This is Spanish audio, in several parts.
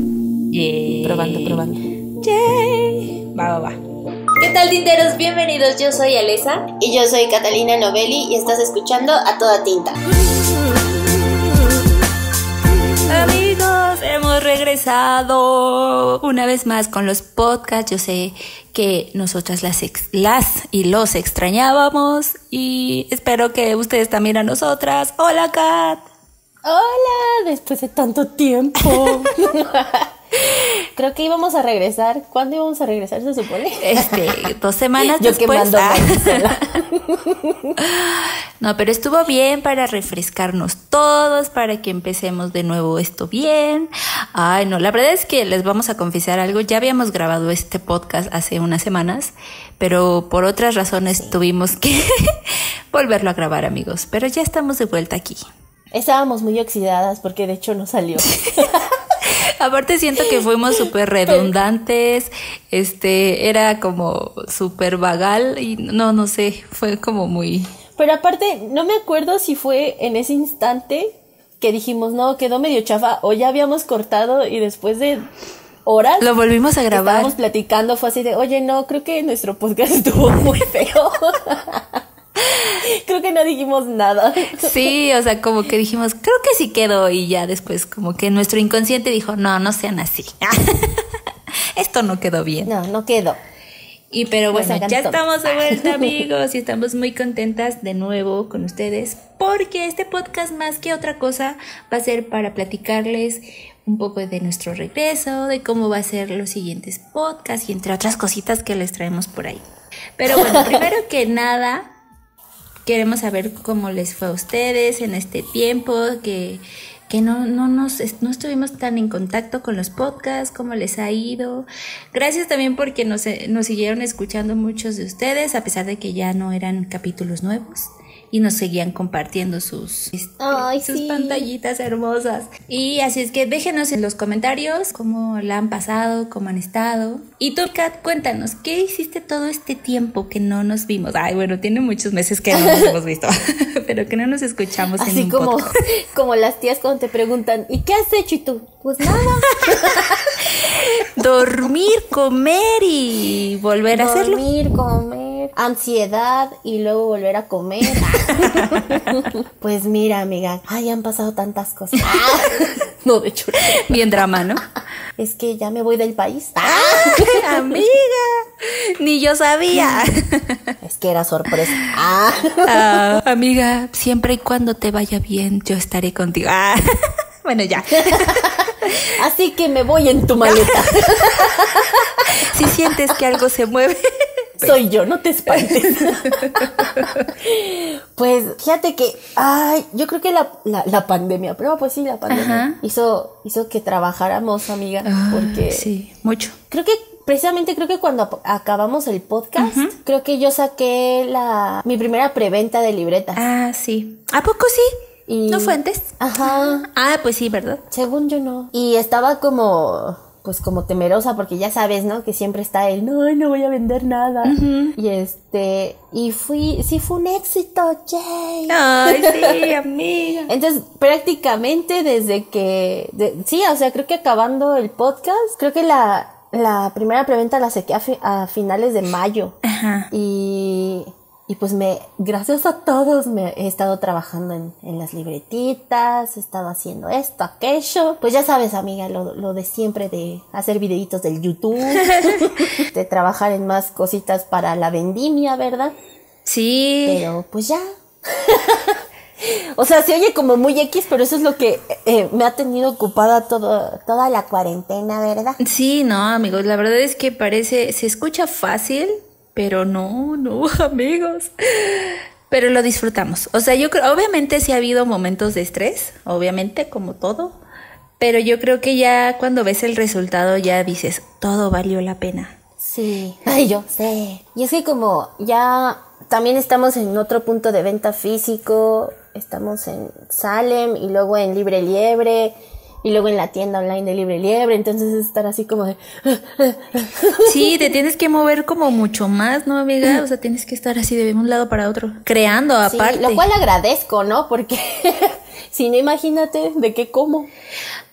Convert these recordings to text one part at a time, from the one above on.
Yeah. Probando, probando. Yay. Va, va, va. ¿Qué tal, tinteros? Bienvenidos, yo soy Alesa. Y yo soy Catalina Novelli y estás escuchando a toda tinta. Amigos, hemos regresado una vez más con los podcasts. Yo sé que nosotras las, ex- las y los extrañábamos y espero que ustedes también a nosotras. Hola, Kat. Hola, después de tanto tiempo. Creo que íbamos a regresar. ¿Cuándo íbamos a regresar, se supone? Este, dos semanas Yo después. ah. Marisela. No, pero estuvo bien para refrescarnos todos, para que empecemos de nuevo esto bien. Ay, no, la verdad es que les vamos a confesar algo. Ya habíamos grabado este podcast hace unas semanas, pero por otras razones tuvimos que volverlo a grabar, amigos. Pero ya estamos de vuelta aquí. Estábamos muy oxidadas porque de hecho no salió. Aparte siento que fuimos súper redundantes, este, era como súper vagal y no, no sé, fue como muy... Pero aparte, no me acuerdo si fue en ese instante que dijimos, no, quedó medio chafa, o ya habíamos cortado y después de horas Lo volvimos a grabar. estábamos platicando fue así de, oye, no, creo que nuestro podcast estuvo muy feo. creo que no dijimos nada. Sí, o sea, como que dijimos, creo que sí quedó y ya después como que nuestro inconsciente dijo, no, no sean así. Esto no quedó bien. No, no quedó. Y pero bueno, ya estamos de vuelta amigos y estamos muy contentas de nuevo con ustedes porque este podcast más que otra cosa va a ser para platicarles un poco de nuestro regreso, de cómo va a ser los siguientes podcasts y entre otras cositas que les traemos por ahí. Pero bueno, primero que nada, queremos saber cómo les fue a ustedes en este tiempo, que, que no, no, nos, no estuvimos tan en contacto con los podcasts, cómo les ha ido. Gracias también porque nos, eh, nos siguieron escuchando muchos de ustedes, a pesar de que ya no eran capítulos nuevos. Y nos seguían compartiendo sus, este, Ay, sus sí. pantallitas hermosas. Y así es que déjenos en los comentarios cómo la han pasado, cómo han estado. Y tú, Kat, cuéntanos, ¿qué hiciste todo este tiempo que no nos vimos? Ay, bueno, tiene muchos meses que no nos hemos visto, pero que no nos escuchamos en Así un como, podcast. como las tías cuando te preguntan, ¿y qué has hecho? Y tú, pues nada. Dormir, comer y volver a hacerlo. Dormir, comer, ansiedad y luego volver a comer. pues mira, amiga, ay, han pasado tantas cosas. no, de hecho, Bien drama, ¿no? es que ya me voy del país. Amiga, ni yo sabía. Es que era sorpresa. Ah. Ah, amiga, siempre y cuando te vaya bien, yo estaré contigo. Ah, bueno, ya. Así que me voy en tu maleta. Si sientes que algo se mueve. Soy yo, no te espantes. pues fíjate que, ay, yo creo que la, la, la pandemia, pero pues sí, la pandemia Ajá. hizo, hizo que trabajáramos, amiga, porque Sí, mucho. creo que precisamente creo que cuando acabamos el podcast, creo que yo saqué la mi primera preventa de libreta. Ah, sí. ¿A poco sí? Y- ¿No fue antes? Ajá, Ah, pues sí, ¿verdad? según yo no. Y estaba como pues como temerosa porque ya sabes, ¿no? Que siempre está el no, no voy a vender nada. Y este, y fui, sí fue un éxito, yay. Ay, sí, amiga. Entonces, prácticamente desde que, de- sí, o sea, creo que acabando el podcast, creo que la, la primera preventa la saqué a, fi- a finales de mayo. Ajá. Y, y pues me, gracias a todos, me he estado trabajando en, en las libretitas, he estado haciendo esto, aquello. Pues ya sabes, amiga, lo, lo de siempre de hacer videitos del YouTube, de trabajar en más cositas para la vendimia, ¿verdad? Sí. Pero pues ya. o sea, se oye como muy X, pero eso es lo que eh, me ha tenido ocupada todo, toda la cuarentena, ¿verdad? Sí, no, amigos, la verdad es que parece, se escucha fácil, pero no, no, amigos. Pero lo disfrutamos. O sea, yo creo, obviamente sí ha habido momentos de estrés, obviamente, como todo, pero yo creo que ya cuando ves el resultado ya dices, todo valió la pena. Sí. Ay, yo sé. Y es que como ya también estamos en otro punto de venta físico, estamos en Salem y luego en Libre Liebre y luego en la tienda online de Libre Liebre, entonces es estar así como de... Sí, te tienes que mover como mucho más, ¿no, amiga? O sea, tienes que estar así de un lado para otro, creando Sí, aparte. lo cual agradezco, ¿no? Porque si no, imagínate de qué como.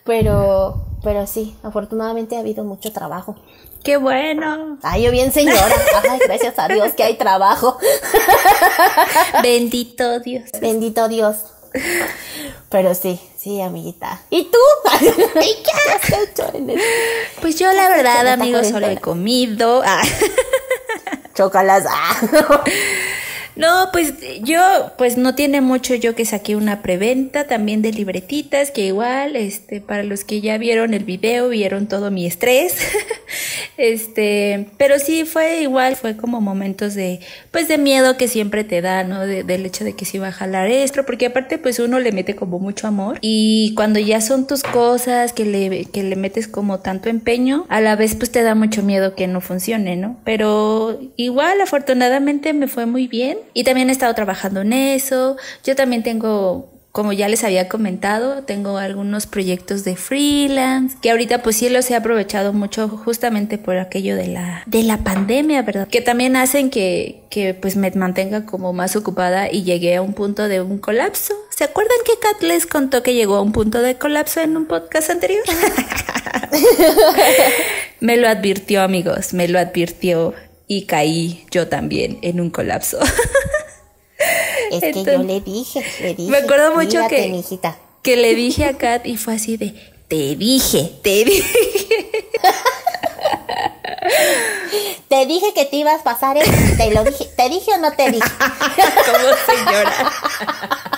Pero, pero sí, afortunadamente ha habido mucho trabajo. ¡Qué bueno! Ay, yo bien señora. Ay, gracias a Dios que hay trabajo. Bendito Dios. Bendito Dios. Pero sí, sí, amiguita. ¿Y tú? ¿Qué has hecho en el- Pues yo la verdad, amigos, solo he comido. Ah. Chócalas. No, pues yo, pues no tiene mucho yo que saqué una preventa también de libretitas, que igual, este, para los que ya vieron el video, vieron todo mi estrés. este, pero sí fue igual, fue como momentos de, pues de miedo que siempre te da, ¿no? De- del hecho de que se iba a jalar esto, porque aparte pues uno le mete como mucho amor y cuando ya son tus cosas, que le, que le metes como tanto empeño, a la vez pues te da mucho miedo que no funcione, ¿no? Pero igual afortunadamente me fue muy bien y también he estado trabajando en eso. Yo también tengo como ya les había comentado, tengo algunos proyectos de freelance, que ahorita pues sí los he aprovechado mucho justamente por aquello de la, de la pandemia, ¿verdad? Que también hacen que, que pues me mantenga como más ocupada y llegué a un punto de un colapso. ¿Se acuerdan que Kat les contó que llegó a un punto de colapso en un podcast anterior? me lo advirtió amigos, me lo advirtió y caí yo también en un colapso. Es que yo le dije, le dije. me acuerdo mucho "Cuídate, que- mijita". que le dije a Kat y fue así de, te dije, te dije. Te dije que te ibas a pasar eso. Te lo dije. ¿Te dije o no te dije? Como señora,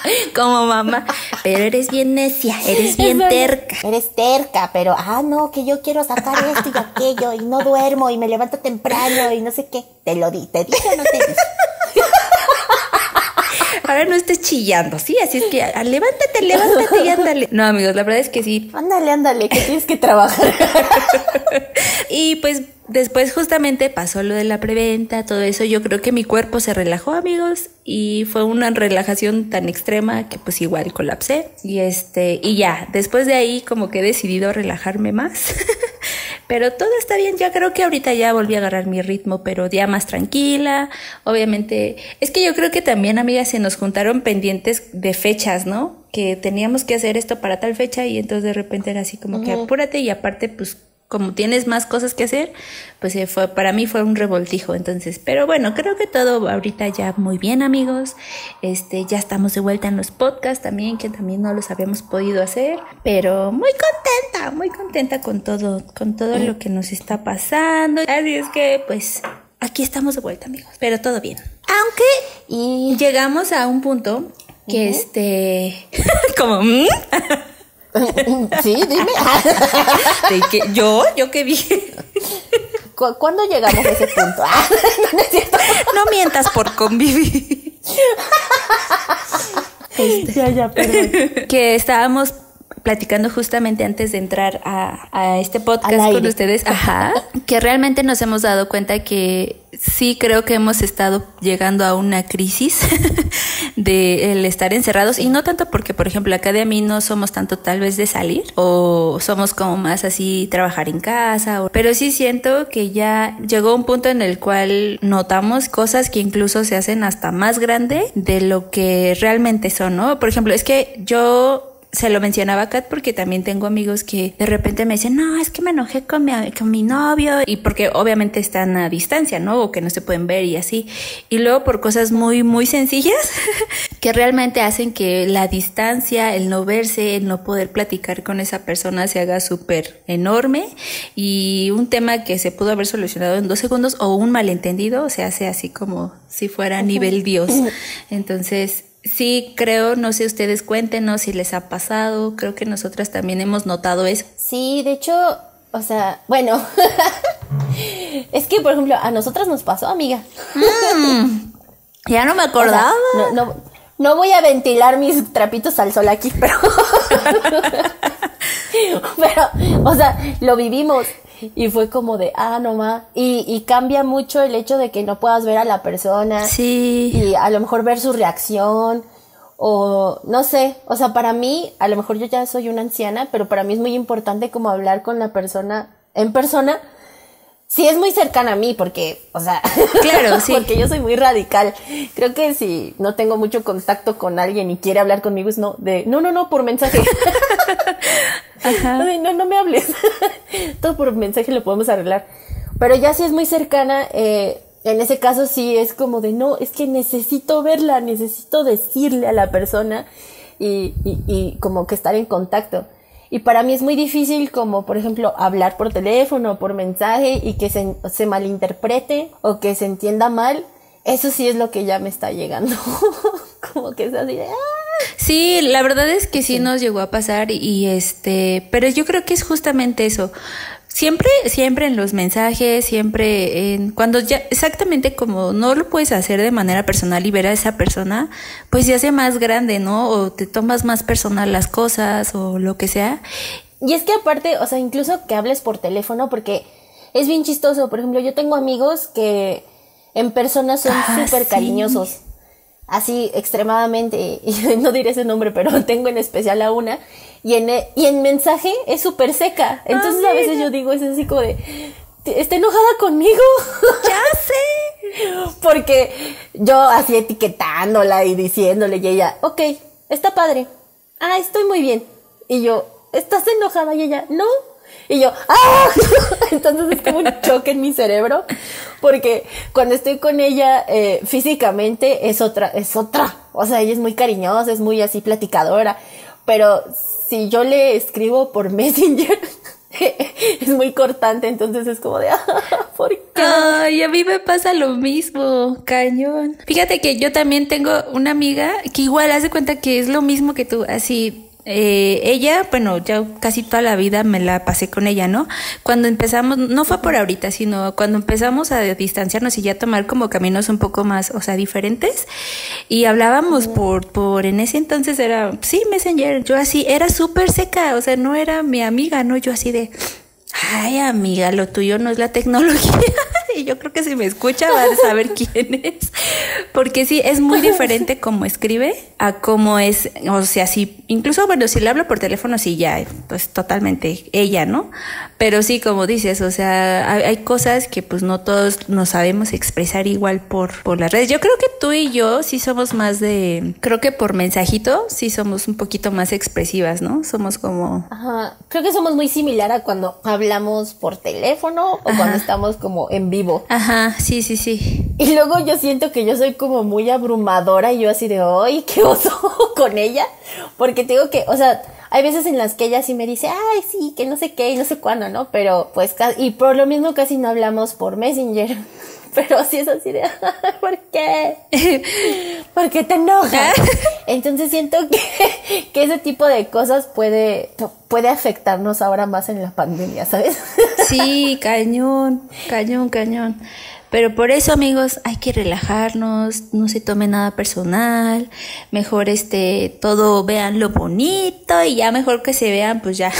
como mamá, pero eres bien necia, eres bien terca. Eres terca, pero, ah, no, que yo quiero sacar esto y aquello, y no duermo, y me levanto temprano, y no sé qué. Te lo di, ¿te dije o no te dije? Ahora no estés chillando, ¿sí? Así es que levántate, levántate y ándale. No, amigos, la verdad es que sí. Ándale, ándale, que tienes que trabajar. Y pues después justamente pasó lo de la preventa, todo eso. Yo creo que mi cuerpo se relajó, amigos, y fue una relajación tan extrema que pues igual colapsé. Y este, y ya, después de ahí como que he decidido relajarme más. Pero todo está bien, ya creo que ahorita ya volví a agarrar mi ritmo, pero ya más tranquila. Obviamente, es que yo creo que también, amigas, se nos juntaron pendientes de fechas, ¿no? Que teníamos que hacer esto para tal fecha y entonces de repente era así como que apúrate y aparte, pues como tienes más cosas que hacer, pues eh, fue, para mí fue un revoltijo, entonces, pero bueno, creo que todo ahorita ya muy bien, amigos, este, ya estamos de vuelta en los podcasts también, que también no los habíamos podido hacer, pero muy contenta, muy contenta con todo, con todo lo que nos está pasando, así es que, pues, aquí estamos de vuelta, amigos, pero todo bien, aunque Y llegamos a un punto que este, como, ¿mm? sí, dime. De yo, yo que dije. ¿Cu- ¿Cuándo llegamos a ese punto? Ah, no, no es cierto. No mientas por convivir. Ya, ya, perdón. Que estábamos platicando justamente antes de entrar a, a este podcast con ustedes, ajá, que realmente nos hemos dado cuenta que sí creo que hemos estado llegando a una crisis de el estar encerrados y no tanto porque por ejemplo acá de a mí no somos tanto tal vez de salir o somos como más así trabajar en casa, o- pero sí siento que ya llegó un punto en el cual notamos cosas que incluso se hacen hasta más grande de lo que realmente son, ¿no? Por ejemplo, es que yo se lo mencionaba a Kat porque también tengo amigos que de repente me dicen, no, es que me enojé con mi, con mi novio y porque obviamente están a distancia, ¿no? O que no se pueden ver y así. Y luego por cosas muy, muy sencillas que realmente hacen que la distancia, el no verse, el no poder platicar con esa persona se haga súper enorme y un tema que se pudo haber solucionado en dos segundos o un malentendido se hace así como si fuera a nivel Dios. Entonces, Sí, creo, no sé, ustedes cuéntenos si les ha pasado, creo que nosotras también hemos notado eso. Sí, de hecho, o sea, bueno. es que, por ejemplo, a nosotras nos pasó, amiga. Ya no me O sea, acordaba. no, no, no voy a ventilar mis trapitos al sol aquí, pero. pero, o sea, lo vivimos. Y fue como de, ah, no. Y, y cambia mucho el hecho de que no puedas ver a la persona. sí. Y a lo mejor ver su reacción. O no sé. O sea, para mí, a lo mejor yo ya soy una anciana, pero para mí es muy importante como hablar con la persona en persona. Sí, es muy cercana a mí porque, o sea, Claro, sí. porque yo soy muy radical. Creo que si no tengo mucho contacto con alguien y quiere hablar conmigo es no, de, no, no, no, por mensaje. No, no me hables. Todo por mensaje lo podemos arreglar. Pero ya si es muy cercana, eh, en ese caso sí es como de no, es que necesito verla, necesito decirle a la persona y, como que estar en contacto. Y para mí es muy difícil como, por ejemplo, hablar por teléfono, por mensaje y que se, se malinterprete o que se entienda mal. Eso sí es lo que ya me está llegando. como que es así de... ¡ah! Sí, la verdad es que sí, nos llegó a pasar y este, pero yo creo que es justamente eso. Siempre, siempre en los mensajes, siempre en cuando ya exactamente como no lo puedes hacer de manera personal y ver a esa persona, pues se hace más grande, ¿no? O te tomas más personal las cosas o lo que sea. Y es que aparte, o sea, incluso que hables por teléfono, porque es bien chistoso. Por ejemplo, yo tengo amigos que en persona son Ah, súper sí. cariñosos. Así, extremadamente. y no diré ese nombre, pero tengo en especial a una. Y en, y en mensaje es súper seca. Entonces a veces yo digo, es así como de, está enojada conmigo. Ya sé. Porque yo así etiquetándola y diciéndole y ella, ok, está padre. Ah, estoy muy bien. Y yo, ¿estás enojada? Y ella, no. Y yo, ¡ah! Entonces es como un choque en mi cerebro. Porque cuando estoy con ella eh, físicamente es otra, es otra. O sea, ella es muy cariñosa, es muy así platicadora. Pero si yo le escribo por Messenger, es muy cortante. Entonces es como de, ah, ¿por qué? Ay, a mí me pasa lo mismo, cañón. Fíjate que yo también tengo una amiga que igual hace cuenta que es lo mismo que tú, así. Eh, ella, bueno, ya casi toda la vida me la pasé con ella, ¿no? Cuando empezamos, no fue por ahorita, sino cuando empezamos a distanciarnos y ya tomar como caminos un poco más, o sea, diferentes. Y hablábamos por, por, en ese entonces era, sí, Messenger, yo así, era súper seca, o sea, no era mi amiga, ¿no? Yo así de, Ay, amiga, lo tuyo no es la tecnología. y yo creo que si me escucha va a saber quién es. Porque sí, es muy diferente como escribe a cómo es, o sea, sí, incluso, bueno, si le hablo por teléfono, sí, ya, pues totalmente ella, ¿no? Pero sí, como dices, o sea, hay, hay cosas que pues no todos nos sabemos expresar igual por, por las redes. Yo creo que tú y yo sí somos más de, creo que por mensajito sí somos un poquito más expresivas, ¿no? Somos como... Ajá, creo que somos muy similar a cuando hablamos por teléfono o cuando estamos como en vivo. Ajá, sí, sí, sí. Y luego yo siento que yo soy como muy abrumadora y yo así de, ¡ay, qué oso con ella! Porque tengo que, o sea, hay veces en las que ella sí me dice, ay, sí, que no sé qué y no sé cuándo, ¿no? Pero pues, y por lo mismo casi no hablamos por Messenger. Pero sí es así de, ¿por qué? ¿Por qué te enojas? Entonces siento que, que ese tipo de cosas puede, puede afectarnos ahora más en la pandemia, ¿sabes? Sí, cañón, cañón, cañón. Pero por eso, amigos, hay que relajarnos, no se tome nada personal, mejor este, todo vean lo bonito y ya mejor que se vean, pues ya,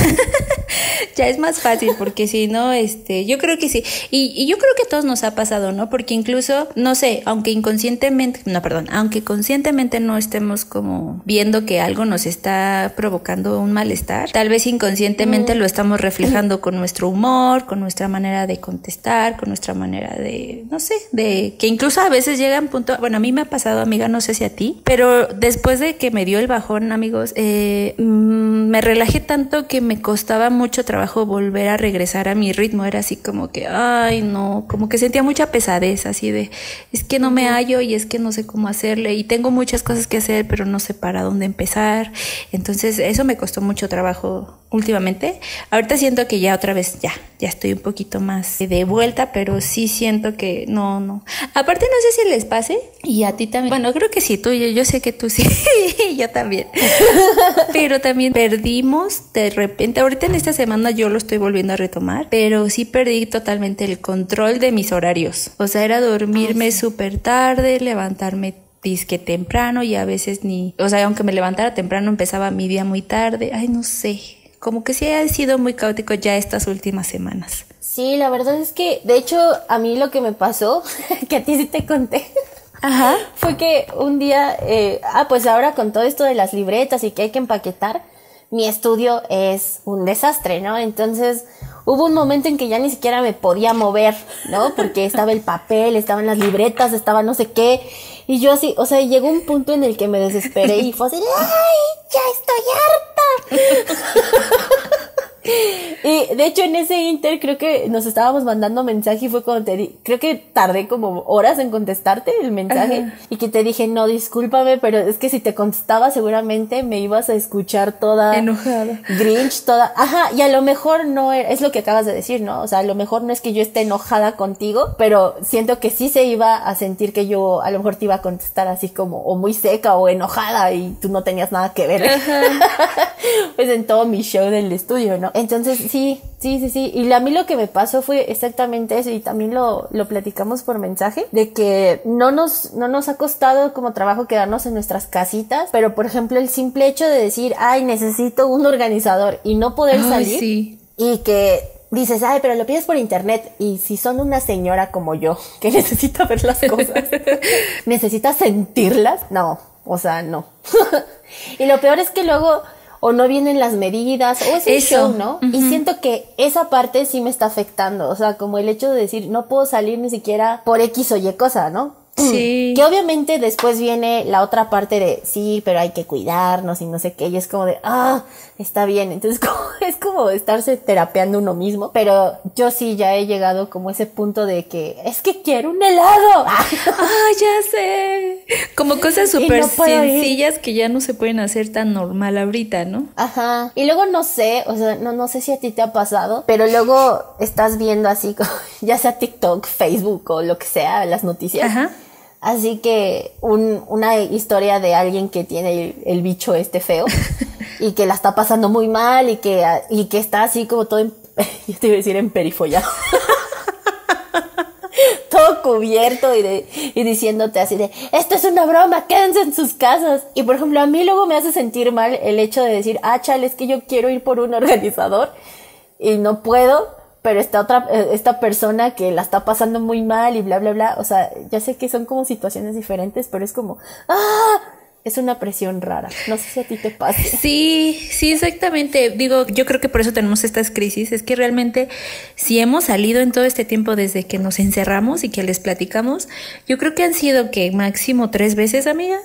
ya es más fácil, porque si no, este, yo creo que sí. Y, y yo creo que a todos nos ha pasado, ¿no? Porque incluso, no sé, aunque inconscientemente, no, perdón, aunque conscientemente no estemos como viendo que algo nos está provocando un malestar, tal vez inconscientemente lo estamos reflejando con nuestro humor, con nuestra manera de contestar, con nuestra manera de, no sé, de que incluso a veces llega un punto, bueno, a mí me ha pasado, amiga, no sé si a ti, pero después de que me dio el bajón, amigos, eh, mm, me relajé tanto que me costaba mucho trabajo volver a regresar a mi ritmo, era así como que, ay, no, como que sentía mucha pesadez, así de, es que no me hallo y es que no sé cómo hacerle y tengo muchas cosas que hacer, pero no sé para dónde empezar, entonces eso me costó mucho trabajo últimamente. Ahorita siento que ya otra vez ya, ya estoy un poquito más de vuelta, pero sí siento que no, no. Aparte no sé si les pase y a ti también. Bueno, creo que sí, tú, yo, yo sé que tú sí, yo también. pero también perdimos de repente, ahorita en esta semana yo lo estoy volviendo a retomar, pero sí perdí totalmente el control de mis horarios. O sea, era dormirme súper tarde, levantarme disque temprano y a veces ni, o sea, aunque me levantara temprano empezaba mi día muy tarde, ay, no sé, como que sí ha sido muy caótico ya estas últimas semanas. Sí, la verdad es que, de hecho, a mí lo que me pasó, que a ti sí te conté, Ajá. fue que un día, eh, ah, pues ahora con todo esto de las libretas y que hay que empaquetar, mi estudio es un desastre, ¿no? Entonces hubo un momento en que ya ni siquiera me podía mover, ¿no? Porque estaba el papel, estaban las libretas, estaba no sé qué. Y yo así, o sea, llegó un punto en el que me desesperé y fue así, ¡ay, ya estoy harta! Y de hecho en ese inter creo que nos estábamos mandando mensaje y fue cuando te di, creo que tardé como horas en contestarte el mensaje y que te dije, no, discúlpame, pero es que si te contestaba seguramente me ibas a escuchar toda Enojada. Grinch, toda, ajá, y a lo mejor no e- es lo que acabas de decir, ¿no? O sea, a lo mejor no es que yo esté enojada contigo, pero siento que sí se iba a sentir que yo a lo mejor te iba a contestar así como o muy seca o enojada y tú no tenías nada que ver. pues en todo mi show del estudio, ¿no? Entonces sí, sí, sí, sí. Y a mí lo que me pasó fue exactamente eso y también lo, lo platicamos por mensaje, de que no nos, no nos ha costado como trabajo quedarnos en nuestras casitas, pero por ejemplo el simple hecho de decir, ay, necesito un organizador y no poder Ay, salir sí. y que dices, ay, pero lo pides por internet. Y si son una señora como yo, que necesita ver las cosas, necesita sentirlas, no, o sea, no. y lo peor es que luego o no vienen las medidas, o es Eso, show, ¿no? Y siento que esa parte sí me está afectando, o sea, como el hecho de decir, no puedo salir ni siquiera por X o Y cosa, ¿no? Sí. Que obviamente después viene la otra parte de sí, pero hay que cuidarnos y no sé qué. Y es como de ah, está bien. Entonces como, es como estarse terapeando uno mismo. Pero yo sí ya he llegado como a ese punto de que es que quiero un helado. Ah, ya sé. Como cosas súper no puedo ir. sencillas que ya no se pueden hacer tan normal ahorita, ¿no? Ajá. Y luego no sé, o sea, no, no sé si a ti te ha pasado, pero luego estás viendo así, como, ya sea TikTok, Facebook o lo que sea, las noticias. Ajá. Así que un- una historia de alguien que tiene el, el bicho este feo y que la está pasando muy mal y que, y que está así como todo, en, yo te iba a decir en perifollado. todo cubierto y, de, y diciéndote así de, esto es una broma, quédense en sus casas. Y por ejemplo, a mí luego me hace sentir mal el hecho de decir, ah, chale, es que yo quiero ir por un organizador y no puedo, pero esta otra, eh, esta persona que la está pasando muy mal y bla, bla, bla. O sea, ya sé que son como situaciones diferentes, pero es como, ah, es una presión rara. No sé si a ti te pasa. Sí, sí, exactamente. Digo, yo creo que por eso tenemos estas crisis. Es que realmente, si hemos salido en todo este tiempo desde que nos encerramos y que les platicamos, yo creo que han sido que máximo tres veces, amiga,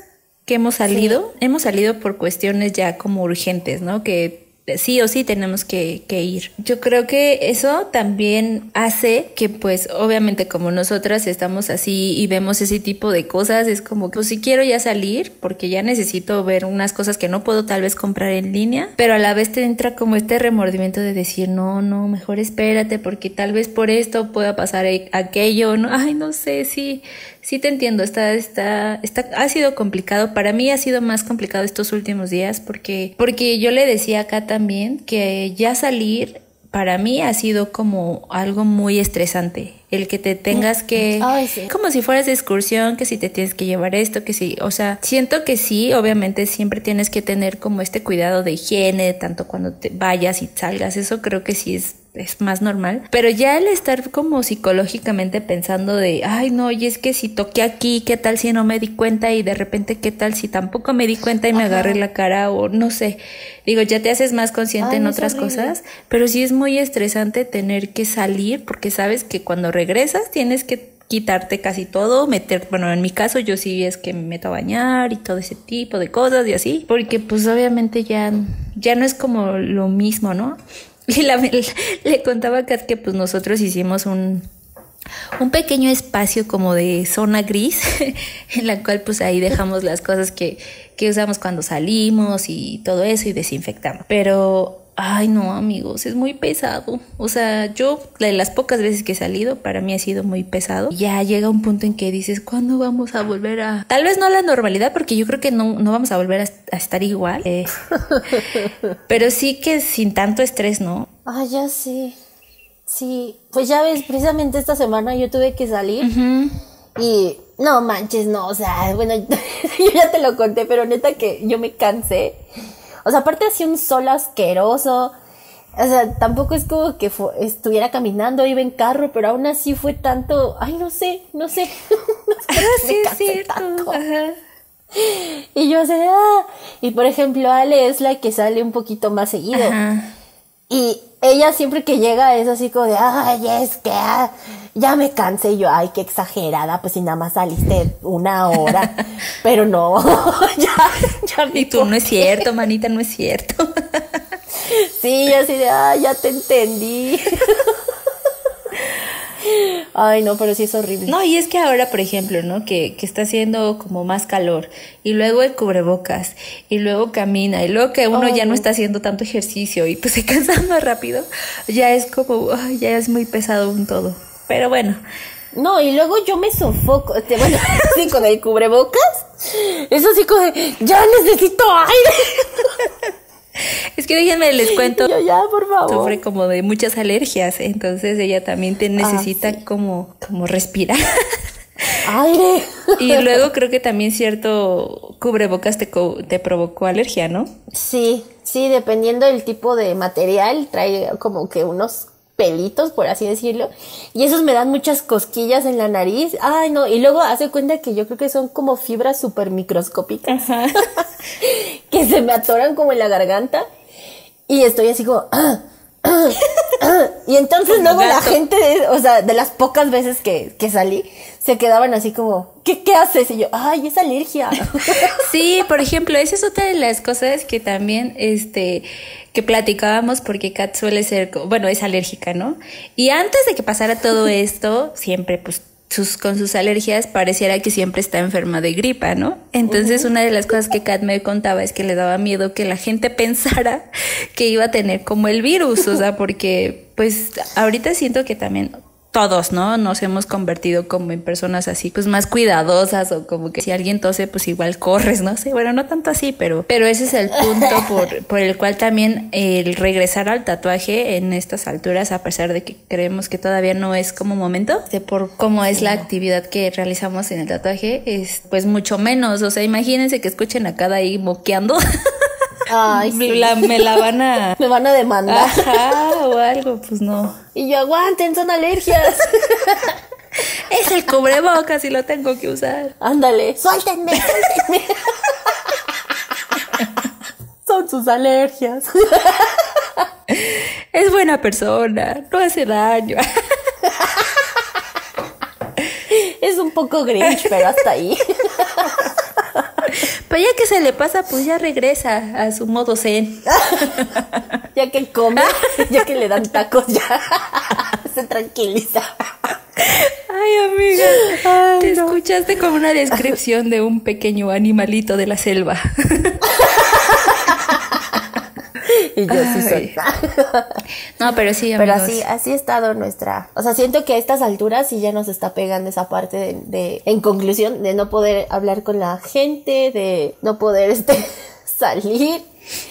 que hemos salido. Hemos salido por cuestiones ya como urgentes, ¿no? Que sí o sí tenemos que, que ir. Yo creo que eso también hace que pues obviamente como nosotras estamos así y vemos ese tipo de cosas, es como que pues si quiero ya salir porque ya necesito ver unas cosas que no puedo tal vez comprar en línea, pero a la vez te entra como este remordimiento de decir no, no, mejor espérate porque tal vez por esto pueda pasar e- aquello, no, ay no sé, sí, sí te entiendo, está, está, está, ha sido complicado, para mí ha sido más complicado estos últimos días porque, porque yo le decía acá también que ya salir para mí ha sido como algo muy estresante. El que te tengas que... Ay, sí. Como si fueras de excursión, que si te tienes que llevar esto, que si... O sea, siento que sí, obviamente siempre tienes que tener como este cuidado de higiene, tanto cuando te vayas y salgas. Eso creo que sí es, es más normal. Pero ya el estar como psicológicamente pensando de, ay no, y es que si toqué aquí, ¿qué tal si no me di cuenta? Y de repente, ¿qué tal si tampoco me di cuenta y me agarré la cara? O no sé. Digo, ya te haces más consciente Ay, en otras horrible. cosas, pero sí es muy estresante tener que salir porque sabes que cuando regresas tienes que quitarte casi todo, meter, bueno, en mi caso yo sí es que me meto a bañar y todo ese tipo de cosas y así, porque pues obviamente ya, ya no es como lo mismo, ¿no? Y le contaba a Kat que pues nosotros hicimos un, un pequeño espacio como de zona gris en la cual pues ahí dejamos las cosas que, que usamos cuando salimos y todo eso y desinfectamos. Pero, ay no amigos, es muy pesado. O sea, yo de las pocas veces que he salido, para mí ha sido muy pesado. Ya llega un punto en que dices, ¿cuándo vamos a volver a... Tal vez no a la normalidad, porque yo creo que no, no vamos a volver a, a estar igual. eh, pero sí que sin tanto estrés, ¿no? Ah, ya sí. Sí, pues ya ves, precisamente esta semana yo tuve que salir y no manches, no, o sea, bueno, yo ya te lo conté, pero neta que yo me cansé. O sea, aparte hacía un sol asqueroso. O sea, tampoco es como que estuviera caminando, iba en carro, pero aún así fue tanto, ay, no sé, no sé. Ah, Me sí, es cierto. tanto. Ajá. Y yo así de, ah. Y por ejemplo, Ale es la que sale un poquito más seguido. Ajá. Y ella siempre que llega es así como de, ay, es que ah, ya me cansé. Y yo, ay, qué exagerada, pues si nada más saliste una hora. Pero no, ya, ya Y tú, no es cierto, manita, no es cierto. Sí, yo así de, ah, ya te entendí. Ay, no, pero sí es horrible. No, y es que ahora, por ejemplo, ¿no? Que, que está haciendo como más calor y luego el cubrebocas y luego camina y luego que uno ya no está haciendo tanto ejercicio y pues se cansa más rápido, ya es como, ya es muy pesado un todo. Pero bueno, No, y luego yo me sofoco. este, Bueno, sí, con el cubrebocas. Es así como de, ya necesito aire. es que déjenme les cuento. Yo ya, por favor. Sufre como de muchas alergias, entonces ella también te necesita sí. como, como respirar. Aire. y luego creo que también cierto cubrebocas te, co- te provocó alergia, ¿no? Sí, sí, dependiendo del tipo de material, trae como que unos pelitos, por así decirlo, y esos me dan muchas cosquillas en la nariz. Ay, no, y luego hace cuenta que yo creo que son como fibras súper microscópicas que se me atoran como en la garganta y estoy así como... "Ah, ah, ah". y entonces Como luego la gente, o sea, de las pocas veces que, que salí, se quedaban así como, ¿qué, qué haces? Y yo, ay, es alergia. Sí, por ejemplo, esa es otra de las cosas que también, este, que platicábamos porque Kat suele ser, bueno, es alérgica, ¿no? Y antes de que pasara todo esto, siempre, pues, sus, con sus alergias pareciera que siempre está enferma de gripa, ¿no? Entonces, una de las cosas que Kat me contaba es que le daba miedo que la gente pensara que iba a tener como el virus, o sea, porque, pues, ahorita siento que también todos, ¿no? Nos hemos convertido como en personas así, pues más cuidadosas o como que si alguien tose, pues igual corres, no sé, bueno, no tanto así, pero, pero ese es el punto por, por el cual también el regresar al tatuaje en estas alturas, a pesar de que creemos que todavía no es como momento, de por cómo es la actividad que realizamos en el tatuaje, es pues mucho menos, o sea, imagínense que escuchen a cada ahí moqueando. Ay, sí. La- me la van a... Me van a demandar. Ajá, o algo, pues no. Y yo, aguanten, son alergias. Es el cubrebocas y lo tengo que usar. Ándale, suéltenme, suéltenme. Son sus alergias. Es buena persona, no hace daño. Es un poco grinch, pero hasta ahí. Pero ya que se le pasa, pues ya regresa a su modo zen. Ya que come, ya que le dan tacos, ya se tranquiliza. Ay, amiga, te escuchaste como una descripción de un pequeño animalito de la selva. Y yo sí soy. No, pero sí, Pero amigos. así, así ha estado nuestra. O sea, siento que a estas alturas sí ya nos está pegando esa parte de, de- en conclusión, de no poder hablar con la gente, de no poder este salir.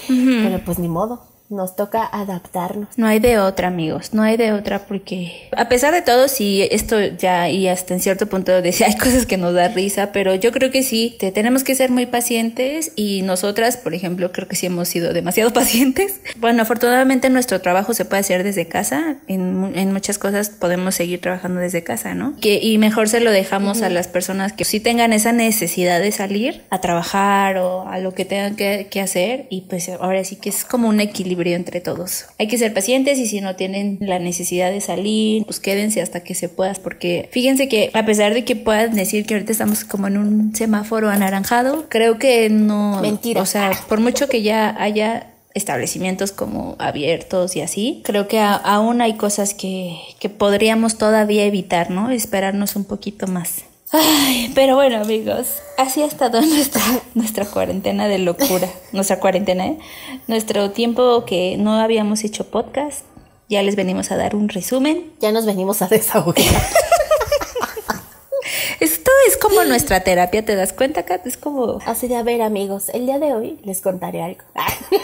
Pero pues ni modo. Nos toca adaptarnos. No hay de otra, amigos, no hay de otra porque a pesar de todo, sí, esto ya y hasta en cierto punto decía, hay cosas que nos da risa, pero yo creo que sí, te, tenemos que ser muy pacientes y nosotras, por ejemplo, creo que sí hemos sido demasiado pacientes. Bueno, afortunadamente nuestro trabajo se puede hacer desde casa, en, en muchas cosas podemos seguir trabajando desde casa, ¿no? Que, y mejor se lo dejamos a las personas que sí tengan esa necesidad de salir a trabajar o a lo que tengan que, que hacer y pues ahora sí que es como un equilibrio entre todos. Hay que ser pacientes y si no tienen la necesidad de salir, pues quédense hasta que se puedas porque fíjense que a pesar de que puedan decir que ahorita estamos como en un semáforo anaranjado, creo que no... Mentira. O sea, por mucho que ya haya establecimientos como abiertos y así, creo que a- aún hay cosas que, que podríamos todavía evitar, ¿no? Esperarnos un poquito más. Ay, pero bueno amigos, así ha estado nuestra, nuestra cuarentena de locura, nuestra cuarentena, ¿eh? nuestro tiempo que no habíamos hecho podcast, ya les venimos a dar un resumen. Ya nos venimos a desahogar. Esto es como nuestra terapia, ¿te das cuenta, Kat? Es como, Así de, a ver, amigos, el día de hoy les contaré algo.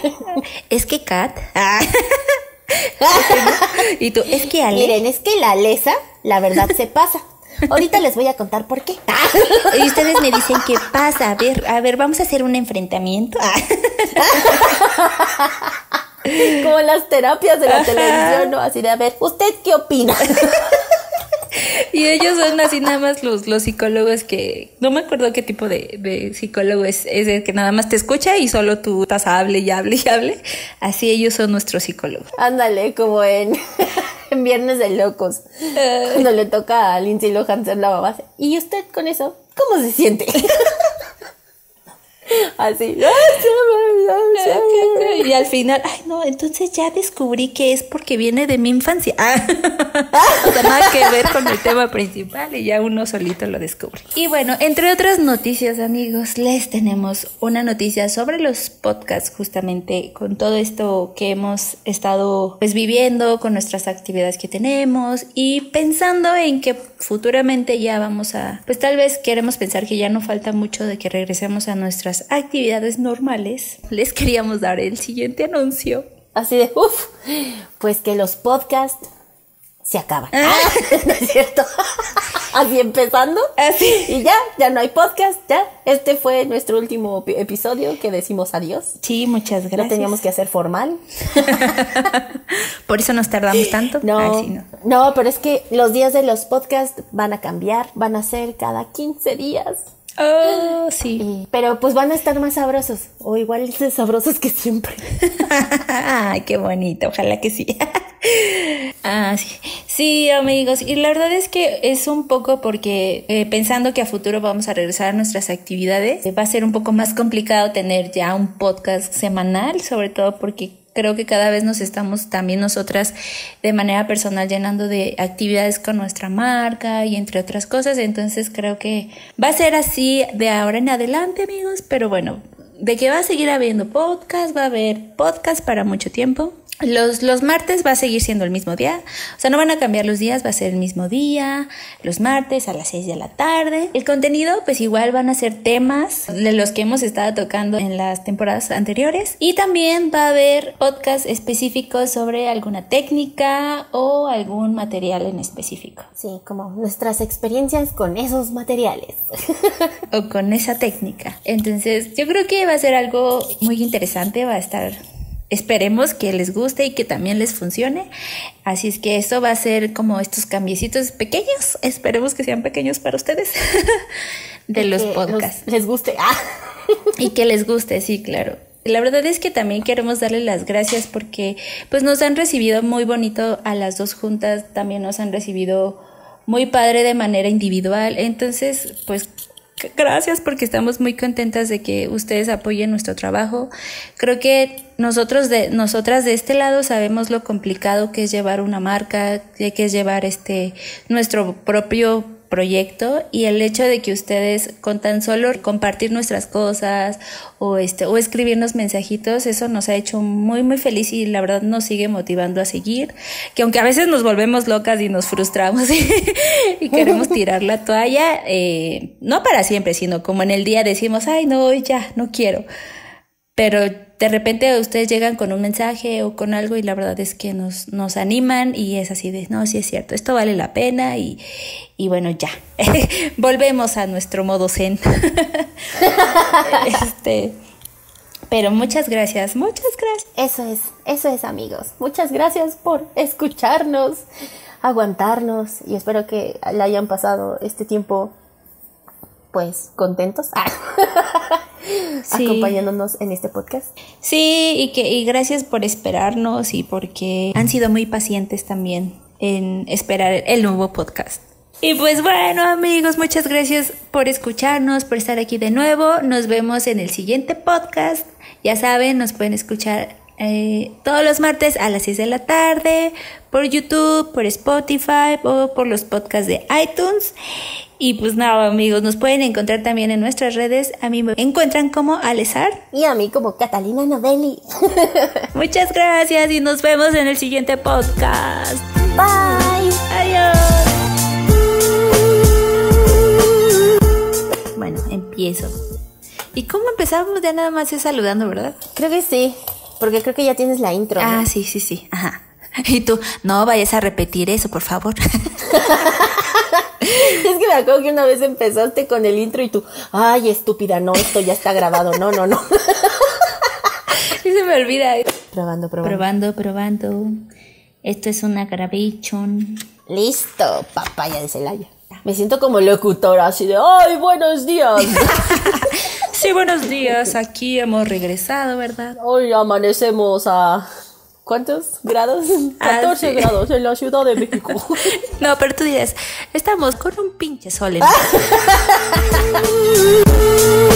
es que Kat, y tú, es que Ale, Miren, es que la lesa, la verdad, se pasa. Ahorita les voy a contar por qué. y ustedes me dicen qué pasa, a ver, a ver, vamos a hacer un enfrentamiento. Como las terapias de la televisión, ¿no? Así de, a ver, ¿usted qué opina? Y ellos son así nada más los, los psicólogos que... No me acuerdo qué tipo de, de psicólogo es. Es el que nada más te escucha y solo tú estás hable y hable y hable. Así ellos son nuestros psicólogos. Ándale, como en, en Viernes de Locos. Cuando le toca a Lindsay Lohan ser la mamá. ¿Y usted con eso? ¿Cómo se siente? Así. Y al final, ay no, entonces ya descubrí que es porque viene de mi infancia. Ah, o sea, nada que ver con el tema principal y ya uno solito lo descubre. Y bueno, entre otras noticias, amigos, les tenemos una noticia sobre los podcasts, justamente con todo esto que hemos estado pues viviendo, con nuestras actividades que tenemos y pensando en que futuramente ya vamos a, pues tal vez queremos pensar que ya no falta mucho de que regresemos a nuestras actividades normales. Les queríamos dar el siguiente anuncio. Así de, uff, pues que los podcasts se acaban. Ah, ¿No es cierto? Así empezando. Así. Y ya, ya no hay podcast, ya. Este fue nuestro último episodio que decimos adiós. Sí, muchas gracias. Lo teníamos que hacer formal. Por eso nos tardamos tanto. No, no, no, pero es que los días de los podcasts van a cambiar, van a ser cada 15 días. Oh, sí. pero pues van a estar más sabrosos. O igual de sabrosos que siempre. Ay, qué bonito. Ojalá que sí. ah, sí. Sí, amigos. Y la verdad es que es un poco porque eh, pensando que a futuro vamos a regresar a nuestras actividades, va a ser un poco más complicado tener ya un podcast semanal, sobre todo porque creo que cada vez nos estamos también nosotras de manera personal llenando de actividades con nuestra marca y entre otras cosas. Entonces creo que va a ser así de ahora en adelante, amigos. Pero bueno, de que va a seguir habiendo podcast, va a haber podcast para mucho tiempo. Los, los, martes va a seguir siendo el mismo día, o sea, no van a cambiar los días, va a ser el mismo día, los martes a las 6 de la tarde. El contenido, pues igual van a ser temas de los que hemos estado tocando en las temporadas anteriores. Y también va a haber podcast específicos sobre alguna técnica o algún material en específico. Sí, como nuestras experiencias con esos materiales. o con esa técnica. Entonces, yo creo que va a ser algo muy interesante, va a estar esperemos que les guste y que también les funcione. Así es que eso va a ser como estos cambiecitos pequeños. Esperemos que sean pequeños para ustedes de los podcasts. les guste. Ah. y que les guste, sí, claro. La verdad es que también queremos darle las gracias porque pues nos han recibido muy bonito a las dos juntas, también nos han recibido muy padre de manera individual. Entonces, pues gracias porque estamos muy contentas de que ustedes apoyen nuestro trabajo. Creo que nosotros de nosotras de este lado sabemos lo complicado que es llevar una marca, que es llevar este nuestro propio proyecto y el hecho de que ustedes con tan solo compartir nuestras cosas o este o escribirnos mensajitos eso nos ha hecho muy muy feliz y la verdad nos sigue motivando a seguir que aunque a veces nos volvemos locas y nos frustramos y, queremos tirar la toalla eh, no para siempre sino como en el día decimos ay no ya no quiero pero de repente ustedes llegan con un mensaje o con algo y la verdad es que nos, nos animan y es así de, no, sí es cierto, esto vale la pena y, y bueno, ya, volvemos a nuestro modo zen. este, pero muchas gracias, muchas gracias. Eso es, eso es amigos. Muchas gracias por escucharnos, aguantarnos y espero que le hayan pasado este tiempo pues contentos acompañándonos en este podcast. Sí, y que y gracias por esperarnos y porque han sido muy pacientes también en esperar el nuevo podcast. Y pues bueno amigos, muchas gracias por escucharnos, por estar aquí de nuevo. Nos vemos en el siguiente podcast. Ya saben, nos pueden escuchar eh, todos los martes a las 6 de la tarde por YouTube, por Spotify o por los podcasts de iTunes. Y pues nada, amigos, nos pueden encontrar también en nuestras redes. A mí me encuentran como Alesar. Y a mí como Catalina Novelli. Muchas gracias y nos vemos en el siguiente podcast. Bye. Adiós. Bueno, empiezo. ¿Y cómo empezamos? Ya nada más es saludando, ¿verdad? Creo que sí, porque creo que ya tienes la intro. Ah, sí, sí, sí. Ajá. Y tú, no vayas a repetir eso, por favor. es que me acuerdo que una vez empezaste con el intro y tú, ay, estúpida, no, esto ya está grabado, no, no, no. y se me olvida. Probando, probando. Probando, probando. Esto es una gravation. Listo, papaya de Celaya. Me siento como locutora, así de, ay, buenos días. sí, buenos días. Aquí hemos regresado, ¿verdad? Hoy amanecemos a ¿Cuántos grados? 14 ah, grados en la Ciudad de México. no, pero tú dices, estamos con un pinche sol en